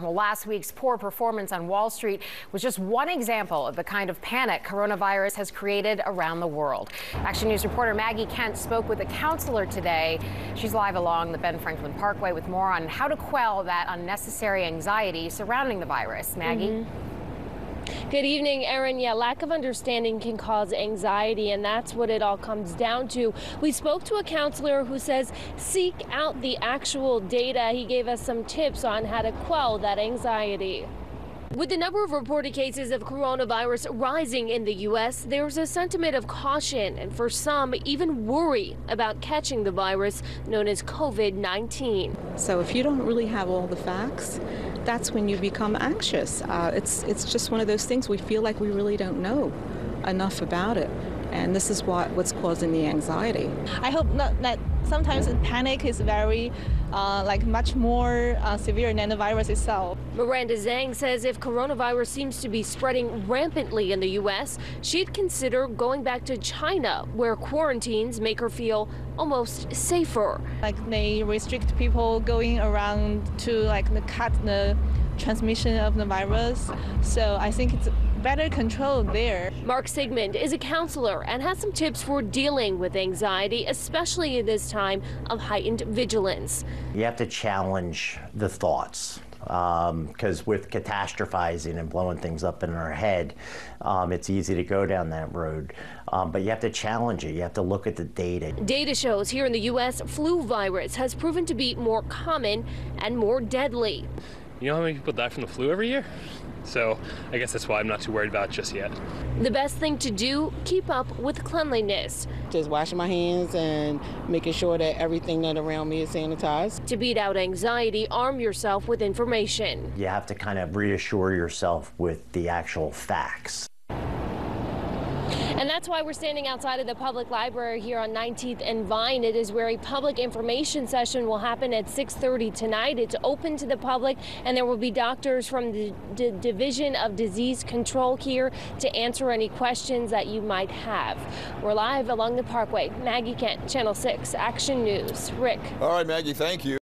Well, last week's poor performance on Wall Street was just one example of the kind of panic coronavirus has created around the world. Action News reporter Maggie Kent spoke with a counselor today. She's live along the Ben Franklin Parkway with more on how to quell that unnecessary anxiety surrounding the virus. Maggie? Mm -hmm. Good evening, Erin. Yeah, lack of understanding can cause anxiety, and that's what it all comes down to. We spoke to a counselor who says seek out the actual data. He gave us some tips on how to quell that anxiety. With the number of reported cases of coronavirus rising in the U.S., there's a sentiment of caution and for some, even worry about catching the virus known as COVID 19. So, if you don't really have all the facts, that's when you become anxious. Uh, it's, it's just one of those things we feel like we really don't know enough about it and this is what what's causing the anxiety. I hope not, that sometimes panic is very uh, like much more uh, severe than the virus itself. Miranda Zhang says if coronavirus seems to be spreading rampantly in the U.S., she'd consider going back to China, where quarantines make her feel almost safer. Like they restrict people going around to like cut the transmission of the virus. So I think it's better control there. Mark Sigmund is a counselor and has some tips for dealing with anxiety, especially in this time of heightened vigilance. You have to challenge the thoughts because um, with catastrophizing and blowing things up in our head, um, it's easy to go down that road. Um, but you have to challenge it. You have to look at the data. Data shows here in the U.S. flu virus has proven to be more common and more deadly. You know how many people die from the flu every year? So I guess that's why I'm not too worried about it just yet. The best thing to do, keep up with cleanliness. Just washing my hands and making sure that everything that around me is sanitized. To beat out anxiety, arm yourself with information. You have to kind of reassure yourself with the actual facts. And that's why we're standing outside of the public library here on 19th and Vine. It is where a public information session will happen at 6.30 tonight. It's open to the public and there will be doctors from the D Division of Disease Control here to answer any questions that you might have. We're live along the parkway. Maggie Kent, Channel 6, Action News. Rick. All right, Maggie, thank you.